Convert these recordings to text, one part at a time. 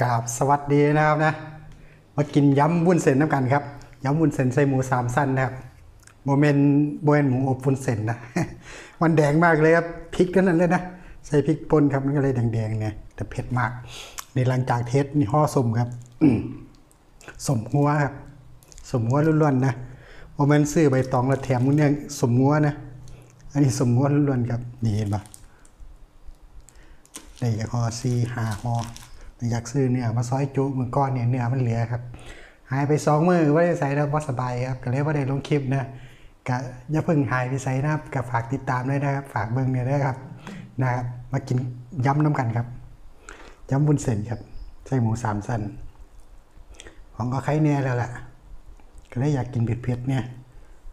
กราบสวัสดีนะครับนะมากินยำวุ้นเส้นน้ำกันครับยำวุ้นเส้นใส่หมูสามสั้นนะครับโมเมนโมเมนหมูอบวุ้นเส้นนะมันแดงมากเลยครับพริกนั่นเลยนะใส่พริกป่นครับมันก็เลยแดงๆเนี่ยแต่เผ็ดมากในหลังจากเทสนี่ห่อสมครับสมหัวครับสมหัวล้วนๆนะโมเมนซื้อใบตองแล้วแถมเนี่ยสมหัวนะอันนี้สมหัวล้วนๆครับนี่เห็นปะได้จากฮอซีหาฮอ อยากซื้อเนื้อมาซอยจุมือก้อนเนี่ยเนื้อมันเหลือครับ หายไปสองมือว่าได้ใส่แล้วว่าสบายครับก็เลยว่าได้ลงคลิปนะกะอย่าเพิ่งหายไปใส่นะครับกับฝากติดตามด้วยนะครับ ฝากเบิ้งเนี่ยด้วยครับนะครับมากินย้ำน้ำกันครับย้ำบุญเส้นครับใส่หมูสามสั้นของก็ใครเนี่ยแล้วแหละก็เลยอยากกินเผ็ดๆเนี่ย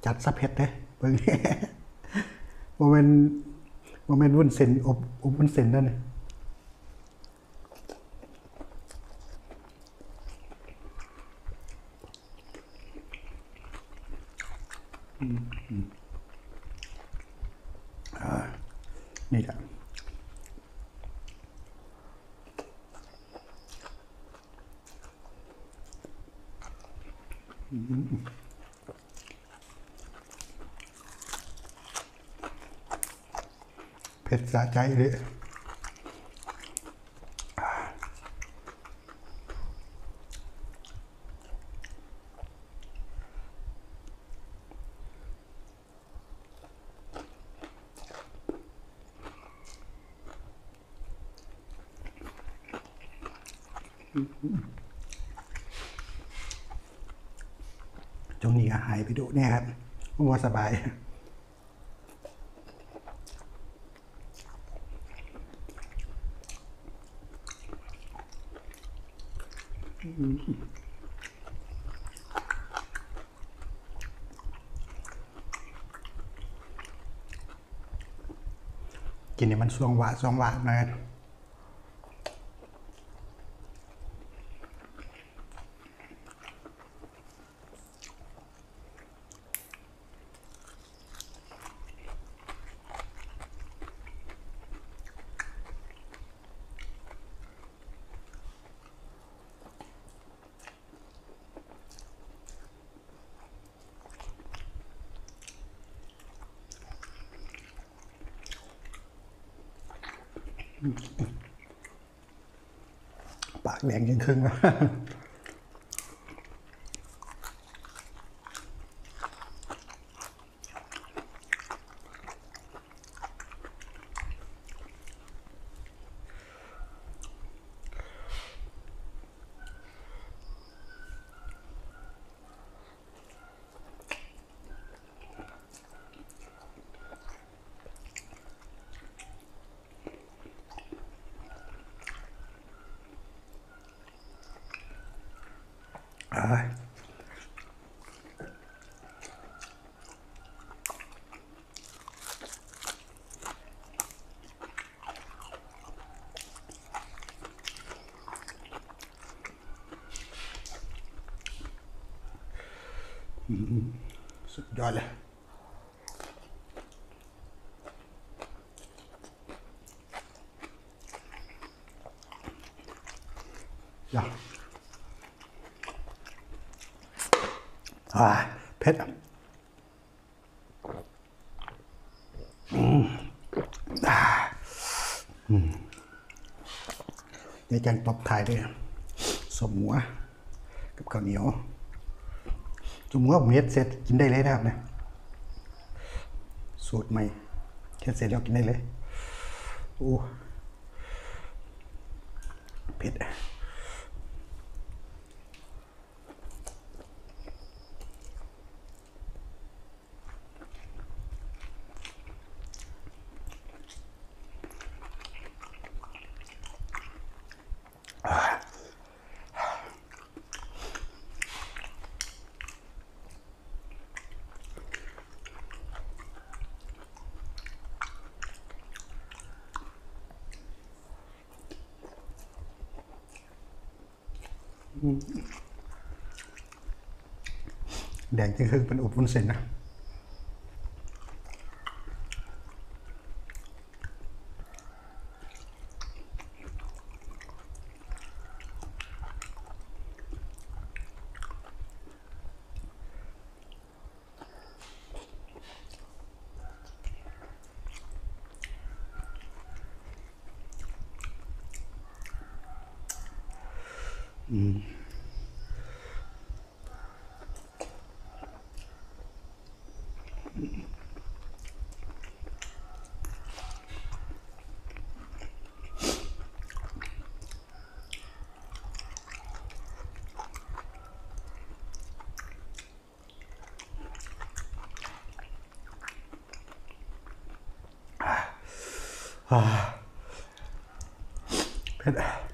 จัดซะเผ็ดเลยเบิ้งโมเมนโมเมนวุ้นเส้นอบอบวุ้นเส้นนั่น นี่แหละเผ็ดสะใจเลย จงนี้ก็หายไปดูเนี่ยครับว่าสบายกินเนี่ยมันสวงหวานสวงหวานนะ ปากแดงยิ่งครึ่งแล้ว อ่าอืมสุดยอดเลยอย่ อ่าเผ็ดอืมอ่าอืมเดี๋ยวจังตบท้ายด้วยสมหัว กับข้าวเหนียวสมหัวผมเฮ็ดเสร็จกินได้เลยนะครับเนี่ยสูตรใหม่เฮ็ดเสร็จแล้วกินได้เลยโอ้เผ็ด แดงจริงคือเป็นอบวุ้นเส้นนะ 음. 아, 배달.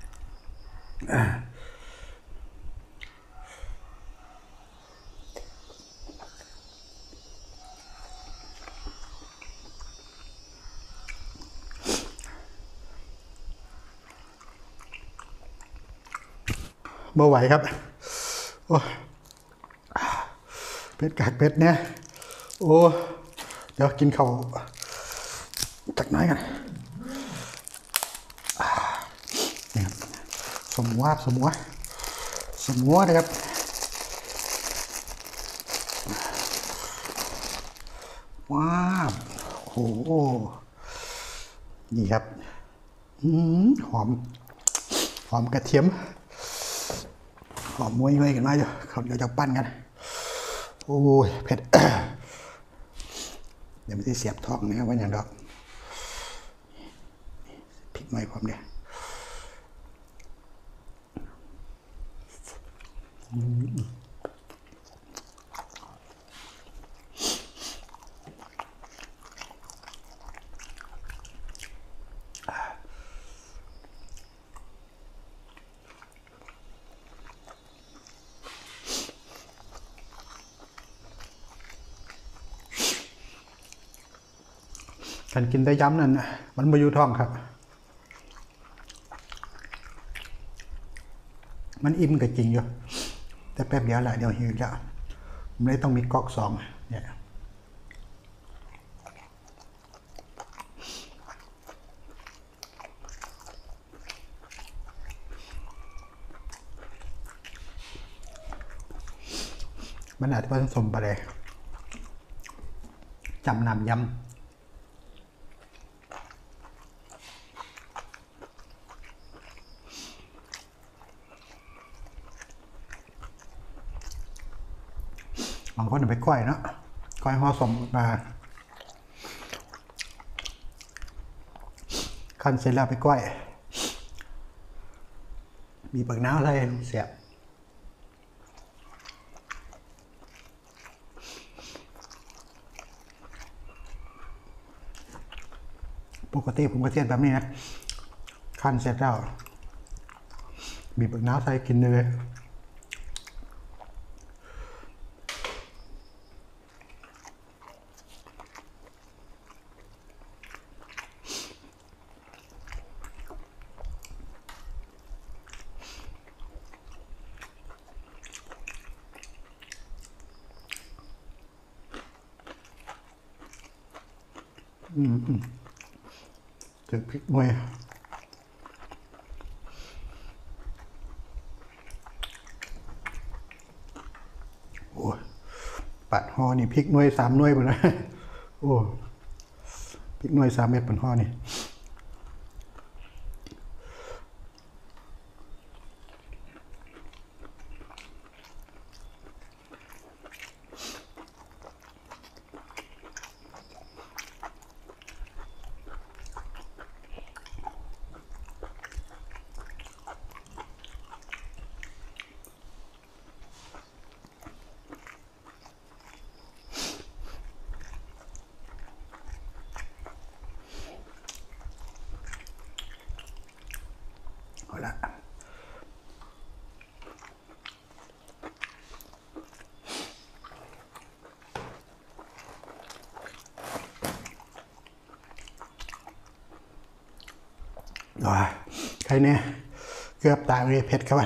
เผ็ดบ่ไหวครับโอ้เป็ดกากเป็ดเนี่ยโอ้เดี๋ยวกินเขาจักน้อยกันนี่ครับสมวาสมวสมวนะครับว้าวโอ้โหนี่ครับหอม หอมกระเทียม อมมวยเลยกันมาอยู่เขาเดี๋ยวจะปั้นกัน โอ้ยเผ็ดเดี๋ยวมันจะเสียบท้องนะครับว่าอย่างดอกพริกหน่อยความเนี่ยว การกินได้ย้ำนั่นมันมาอยู่ท้องครับ มันอิ่มก็จริงอยู่ แต่แป๊บเดียวแหละเดี๋ยวหิวแล้วมันเลยต้องมีก๊อกสองเนี่ยมันอาจจะผสมไปเลยจำนำยำ บางคนเอาไปก้อยเนาะก้อยห่อสมมาขั้นเสร็จแล้วไปก้อย มีปักน้ำอะไรเสียบปกติผมก็เทียนแบบนี้นะ ขั้นเสร็จแล้วมีปักน้ำใส่กินเลย ถึงพริกหน่วยโอ้ยปัดห่อนี่พริกหน่วยสามหน่วยหมดแล้วโอ้พริกหน่วยสามเม็ดเป็นห่อนี่ ใครเนี่ยเกือบตายเลยเผ็ดครับ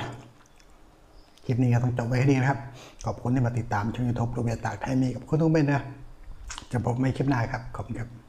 คลิปนี้ก็ต้องจบไว้แค่นี้นะครับ ขอบคุณที่มาติดตามช่องยูทูบรูเบียตากไทยมีกับคุณทุกเม็ดนะจะพบไม่คลิปหน้าครับ ขอบคุณครับ